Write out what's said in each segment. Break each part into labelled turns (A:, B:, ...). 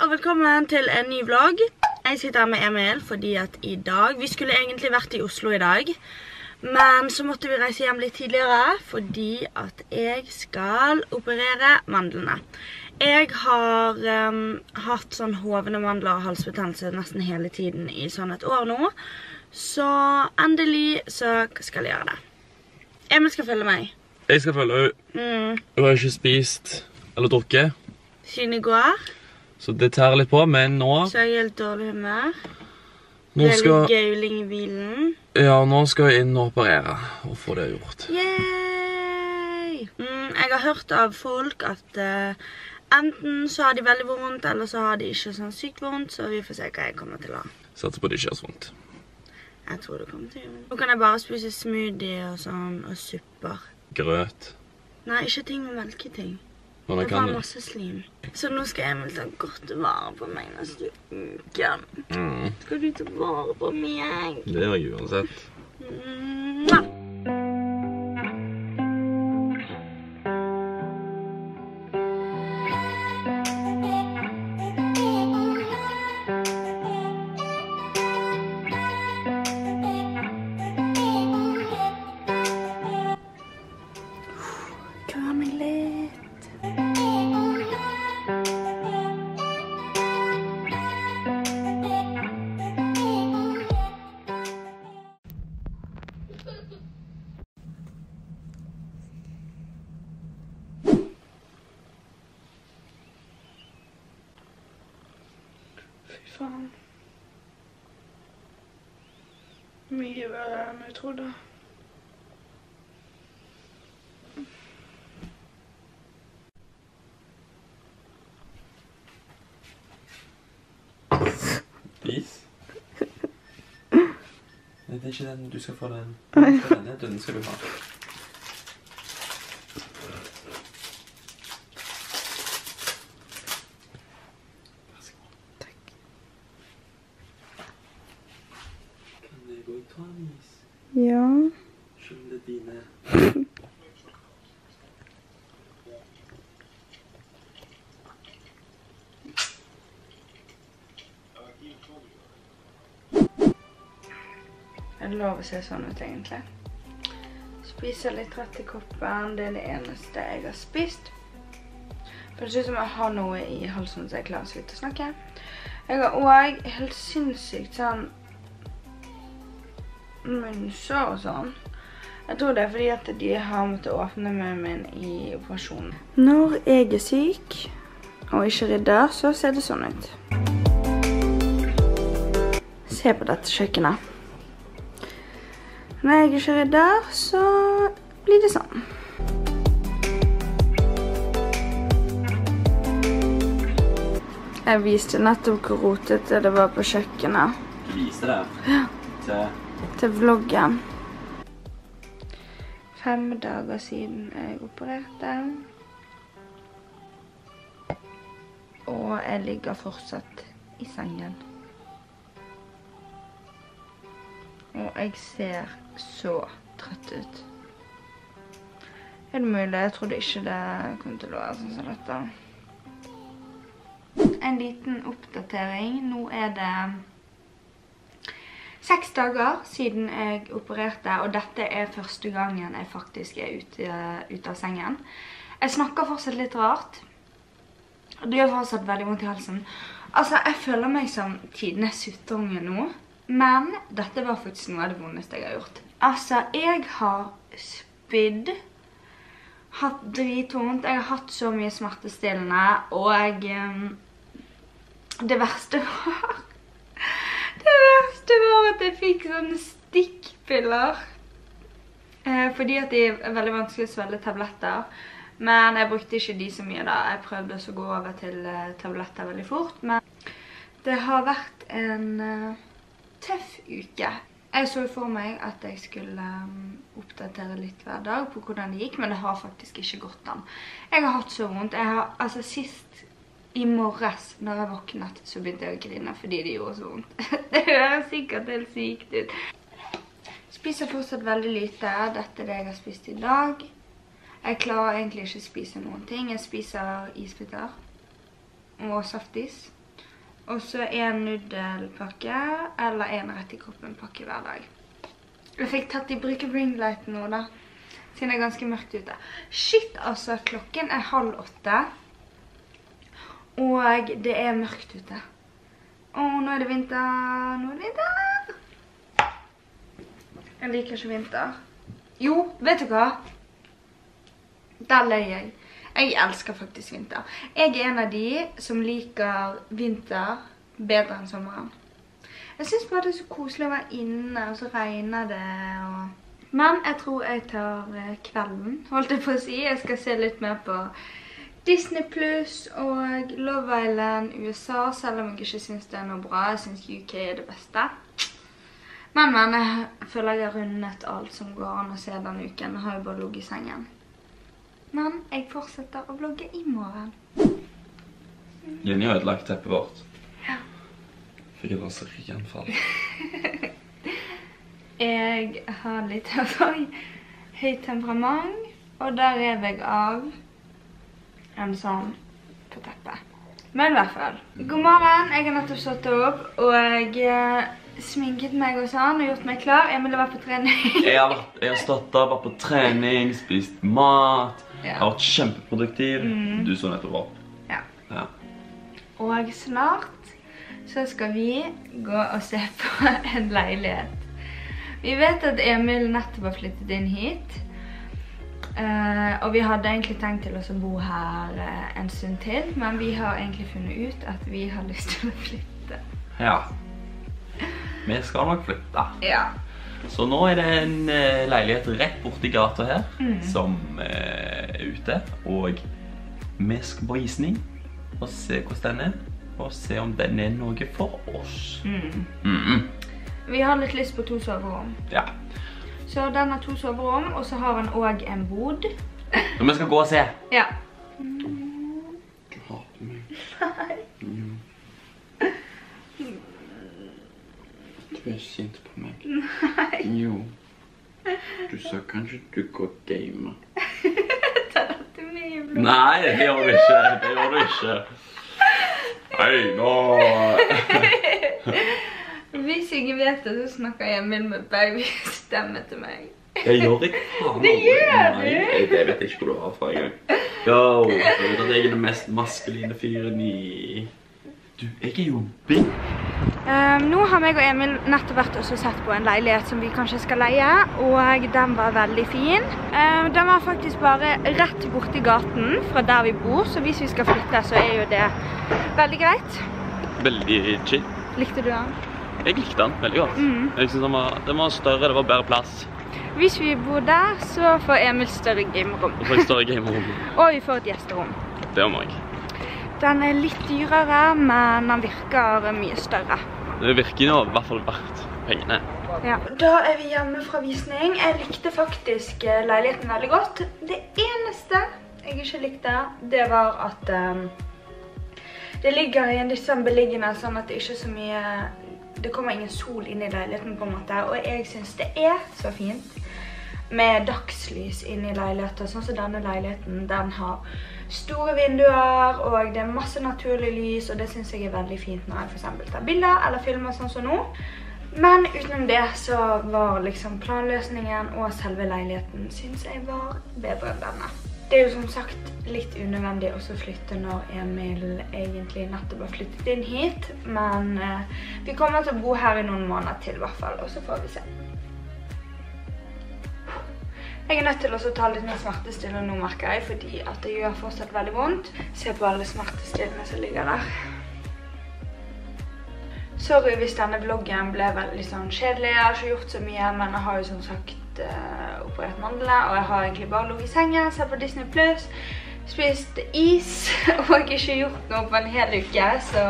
A: og velkommen til en ny vlogg. Jeg sitter her med Emil fordi at i dag, vi skulle egentlig vært i Oslo i dag, men så måtte vi reise hjem litt tidligere fordi at jeg skal operere mandlene. Jeg har um, hatt sånn hovende mandler og halsbetennelse nesten hele tiden i sånn et år nå, så endelig så skal jeg gjøre det. Emil skal følge meg.
B: Jeg skal følge henne.
A: Mm,
B: Hun har ikke spist eller drukket,
A: siden i går,
B: så det tærer litt på. Men nå,
A: så er jeg i helt dårlig humør.
B: nå
A: er
B: skal,
A: gauling i bilen.
B: ja, nå skal jeg inn og operere og få det gjort.
A: Yay! Mm, jeg har hørt av folk at uh, enten så har de veldig vondt, eller så har de ikke sånn sykt vondt, så vi får se hva jeg kommer til å ha.
B: Satser på det ikke gjør så vondt.
A: Jeg tror det kommer til å gjøre vondt. Nå kan jeg bare spise smoothie og sånn, og supper.
B: Grøt.
A: Nei, ikke ting med melketing.
B: Men
A: Det
B: kan
A: masse slim. Så nå skal Emil ta godt vare på meg neste uke.
B: mm,
A: Skal du ta vare på meg?
B: Det gjør jeg uansett.
A: Mwah! Mye verre enn jeg trodde.
B: Is? Det er ikke den du skal få den. Denne, den skal du ha. Vær så god.
A: Takk.
B: Kan
A: Ja.
B: Er dine.
A: Er det lov å se sånn ut, egentlig? Spiser litt rett i koppen. Det er det eneste jeg har spist. For det ser ut som jeg har noe i halsen så jeg klarer så vidt å snakke. Jeg har òg helt sinnssykt sånn munnsår og sånn. Jeg tror det er fordi at de har måttet åpne munnen min i operasjonen. Når jeg er syk og ikke rydder, så ser det sånn ut. Se på dette kjøkkenet. Når jeg ikke rydder, så blir det sånn. Jeg viste nettopp hvor rotete det var på kjøkkenet
B: Du viste det Ja. Til
A: til vloggen. Fem dager siden jeg opererte. Og jeg ligger fortsatt i sengen. Og jeg ser så trøtt ut. Er det mulig? Jeg trodde ikke det kom til å være sånn som dette. En liten oppdatering. Nå er det seks dager siden jeg opererte, og dette er første gangen jeg faktisk er ute, ute av sengen. Jeg snakker fortsatt litt rart. Det gjør fortsatt veldig vondt i halsen. Altså, jeg føler meg som tidenes suttunge nå, men dette var faktisk noe av det vondeste jeg har gjort. Altså, jeg har spydd, hatt dritvondt, jeg har hatt så mye smertestillende, og ehm, det verste var det var at jeg fikk sånne stikkpiller. Eh, fordi at de er veldig vanskelig å svelge tabletter. Men jeg brukte ikke de så mye da. Jeg prøvde også å gå over til eh, tabletter veldig fort. Men det har vært en eh, tøff uke. Jeg så for meg at jeg skulle um, oppdatere litt hver dag på hvordan det gikk, men det har faktisk ikke gått an. Jeg har hatt så vondt. Jeg har, altså Sist i morges når jeg våknet, så begynte jeg å grine fordi det gjorde så vondt. det høres sikkert helt sykt ut. Spiser fortsatt veldig lite. Dette er det jeg har spist i dag. Jeg klarer egentlig ikke å spise noen ting. Jeg spiser isbiter og saftis. Og så en nudelpakke eller en rett i kroppen-pakke hver dag. Jeg fikk tatt i bruk ringlighten nå, da. Siden det er ganske mørkt ute. Shit, altså. Klokken er halv åtte. Og det er mørkt ute. Og nå er det vinter. Nå er det vinter. Jeg liker ikke vinter. Jo, vet du hva? Der løy jeg. Jeg elsker faktisk vinter. Jeg er en av de som liker vinter bedre enn sommeren. Jeg synes bare det er så koselig å være inne, og så regner det, og... Men jeg tror jeg tar eh, kvelden, holdt jeg på å si. Jeg skal se litt mer på Disney Plus og Love Island USA, selv om jeg ikke synes det er noe bra. Jeg synes UK er det beste. Men, men, jeg føler jeg har rundet alt som går an å se denne uken. Jeg har jo bare ligget i sengen. Men jeg fortsetter å vlogge i morgen.
B: Jenny har ødelagt teppet vårt.
A: Ja.
B: Fikk et raserianfall.
A: Jeg har litt oi, høyt temperament, og der rev jeg av en sånn på teppet. Men i hvert fall. God morgen, jeg har nettopp stått opp, og eh, sminket meg og sånn, og gjort meg klar. Emil har vært på trening.
B: Jeg har, vært, jeg har stått opp, vært på trening, spist mat.
A: Ja.
B: Har vært kjempeproduktiv.
A: Mm.
B: Du så nettopp opp.
A: Ja.
B: Ja.
A: Og snart så skal vi gå og se på en leilighet. Vi vet at Emil nettopp har flyttet inn hit. Eh, og vi hadde egentlig tenkt til å bo her eh, en stund til, men vi har egentlig funnet ut at vi har lyst til å flytte.
B: ja. Vi skal nok flytte.
A: Ja.
B: Så nå er det en eh, leilighet rett borti gata her
A: Mm.
B: som er ute. Og vi skal på visning og se hvordan den er. Og se om den er noe for oss.
A: Mm.
B: Mm
A: Vi har litt lyst på to soverom.
B: Ja.
A: Så den har to soverom, og så har han også en bod.
B: Så vi skal gå og se.
A: Ja.
B: Du hater meg. Nei. Jo. Du er sint på meg. Nei. Jo. Du sa kanskje du går og gamer.
A: det til meg i blod.
B: Nei, det gjør du ikke. Det gjør du ikke. Nei, nå
A: Hvis ikke vet det, så snakker Emil med babystemme til meg.
B: Jeg gjør ikke faen
A: Det gjør du.
B: Nei, det vet jeg ikke hvor du har fra engang. Yo, jeg vet at jeg er den mest maskuline fyren i Du, jeg er jo bing.
A: Um, nå har meg og Emil nettopp vært og sett på en leilighet som vi kanskje skal leie, og den var veldig fin. Um, den var faktisk bare rett borti gaten fra der vi bor, så hvis vi skal flytte, så er jo det veldig greit.
B: Veldig chill.
A: Likte du den?
B: Jeg likte den veldig godt.
A: Mm.
B: Jeg synes den var, den var større, det var bedre plass.
A: Hvis vi bor der, så får Emil større gamerom.
B: Og større gamerom.
A: Og vi får et gjesterom.
B: Det må jeg.
A: Den er litt dyrere, men den virker mye større.
B: Det virker nå i hvert fall verdt pengene.
A: Ja. Da er vi hjemme fra visning. Jeg likte faktisk eh, leiligheten veldig godt. Det eneste jeg ikke likte, det var at um, det ligger i en sånn beliggende sånn at det ikke er så mye Det kommer ingen sol inn i leiligheten, på en måte. Og jeg synes det er så fint med dagslys inne i leiligheter. Sånn som denne leiligheten. Den har store vinduer, og det er masse naturlig lys, og det synes jeg er veldig fint når jeg for eksempel tar bilder eller filmer sånn som nå. Men utenom det så var liksom planløsningen og selve leiligheten synes jeg var bedre enn denne. Det er jo som sagt litt unødvendig å flytte når Emil egentlig nettopp har flyttet inn hit. Men eh, vi kommer til å bo her i noen måneder til i hvert fall, og så får vi se. Jeg er nødt til å ta litt mer smertestillende nå, merker jeg, fordi at det gjør fortsatt veldig vondt. Se på alle smertestillende som ligger der. Sorry hvis denne vloggen ble veldig sånn kjedelig. Jeg har ikke gjort så mye, men jeg har jo som sagt eh, operert mandlene, og jeg har egentlig bare ligget i sengen, sett på Disney+, Plus, spist is, og ikke gjort noe på en hel uke, så...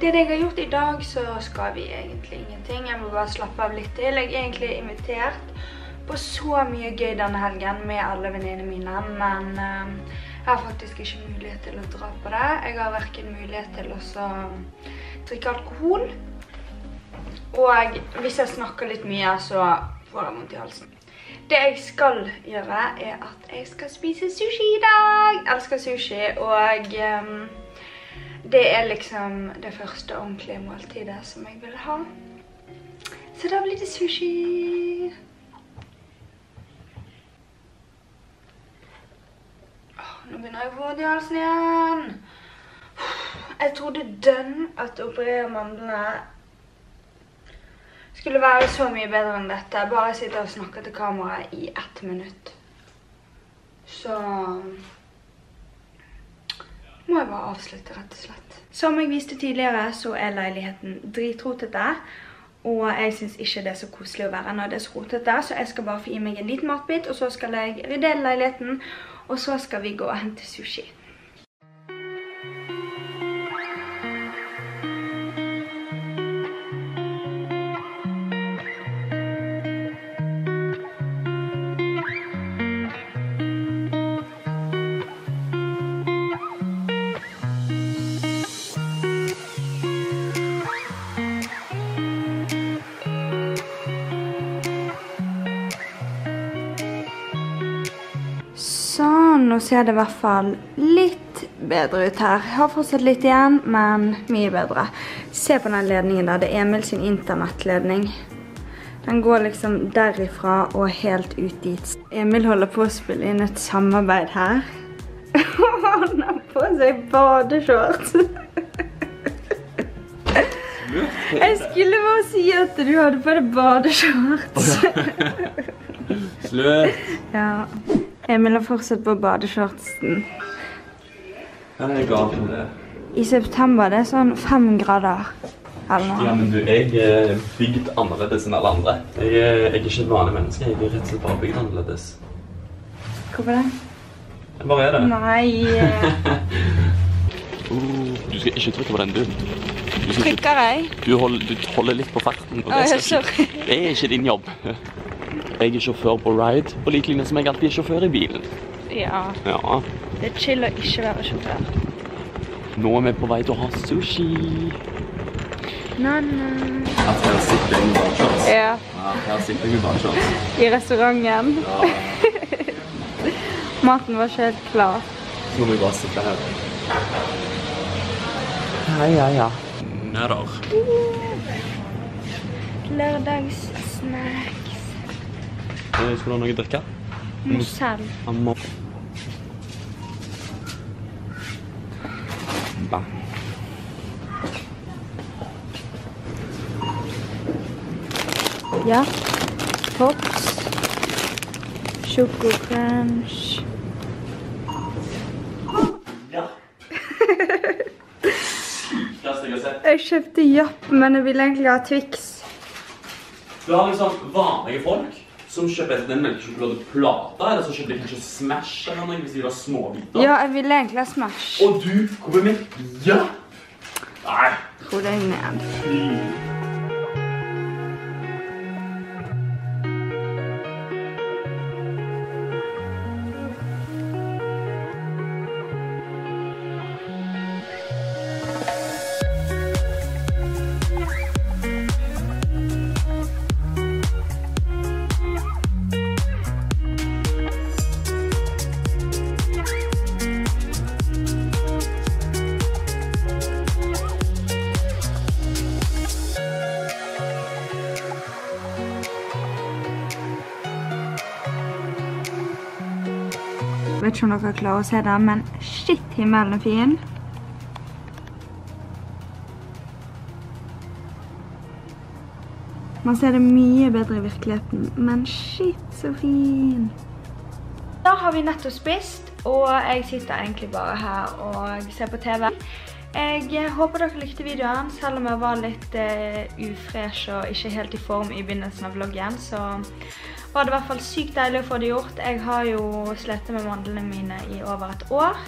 A: Det jeg har gjort i dag, så skal vi egentlig ingenting. Jeg må bare slappe av litt til. Jeg er egentlig invitert på så mye gøy denne helgen med alle venninnene mine, men eh, jeg har faktisk ikke mulighet til å dra på det. Jeg har hverken mulighet til å drikke alkohol, og hvis jeg snakker litt mye, så får jeg vondt i halsen. Det jeg skal gjøre, er at jeg skal spise sushi i dag. Jeg elsker sushi, og ehm, det er liksom det første ordentlige måltidet som jeg vil ha. Så da blir det sushi. Nå begynner jeg å få vondt i halsen igjen. Jeg trodde dønn at å operere mandlene skulle være så mye bedre enn dette. Bare sitte og snakke til kameraet i ett minutt. Så må jeg bare avslutte, rett og slett. Som jeg viste tidligere, så er leiligheten dritrotete. Og jeg syns ikke det er så koselig å være når det er så rotete, så jeg skal bare få i meg en liten matbit, og så skal jeg rydde leiligheten, og så skal vi gå og hente sushi. Nå ser det i hvert fall litt bedre ut her. Jeg har fortsatt litt igjen, men mye bedre. Se på den ledningen der. Det er Emil sin internettledning. Den går liksom derifra og helt ut dit. Emil holder på å spille inn et samarbeid her. Han har på seg badeshorts. Jeg skulle bare si at du hadde på deg badeshorts.
B: Slutt.
A: Ja. Emil har fortsatt på badeshortsen.
B: Hva er galt med det?
A: I september det er sånn fem grader. Eller.
B: Ja, men du, jeg er bygd annerledes enn alle andre. Jeg er, jeg er ikke et vanlig menneske. Jeg er rett og slett bare bygd annerledes.
A: Hvorfor det?
B: Jeg bare er det.
A: Nei.
B: Uh, du skal ikke trykke på den, du. Du,
A: Trykker jeg?
B: du, holder, du holder litt på farten. og det, oh, jeg,
A: sorry.
B: det er ikke din jobb. Jeg er sjåfør på ride, på lik linje som jeg alltid er sjåfør i bilen.
A: Ja.
B: Ja,
A: Det er chill å ikke være sjåfør.
B: nå er vi på vei til å ha sushi.
A: Na-na.
B: At her sitter jeg med badshorts.
A: Ja.
B: Ja, her sitter jeg med badshorts.
A: I restauranten.
B: Ja,
A: Maten var ikke helt klar.
B: så må vi bare sitte her. Ja, ja, ja. Nødder.
A: Lørdagssnacks.
B: Eh, Skal du ha noe å drikke?
A: Mozell.
B: Bang.
A: Ja. Pops. Choco crunch.
B: Ja. Jeg
A: kjøpte Japp, men jeg ville egentlig ha Twix.
B: Du har liksom vanlige folk som kjøper den melkesjokoladeplata, eller så kjøper de kanskje Smash eller noe hvis de vil ha småbiter.
A: Ja, jeg ville egentlig ha Smash.
B: Og du kommer med ja! Nei.
A: Ro deg ned. Vet ikke om dere klarer å se det, men shit, himmelen er fin. Man ser det mye bedre i virkeligheten, men shit, så fin. Da har vi nettopp spist, og jeg sitter egentlig bare her og ser på TV. Jeg håper dere likte videoen, selv om jeg var litt uh, ufresh og ikke helt i form i begynnelsen av vloggen, så var det i hvert fall sykt deilig å få det gjort. Jeg har jo slettet med mandlene mine i over et år,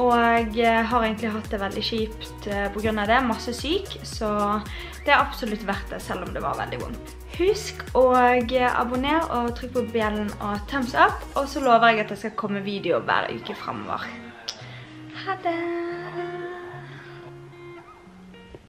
A: og jeg har egentlig hatt det veldig kjipt uh, på grunn av det, masse syk, så det er absolutt verdt det, selv om det var veldig vondt. Husk å abonner og trykk på bjellen og thumbs up, og så lover jeg at det skal komme video hver uke fremover. Ha det!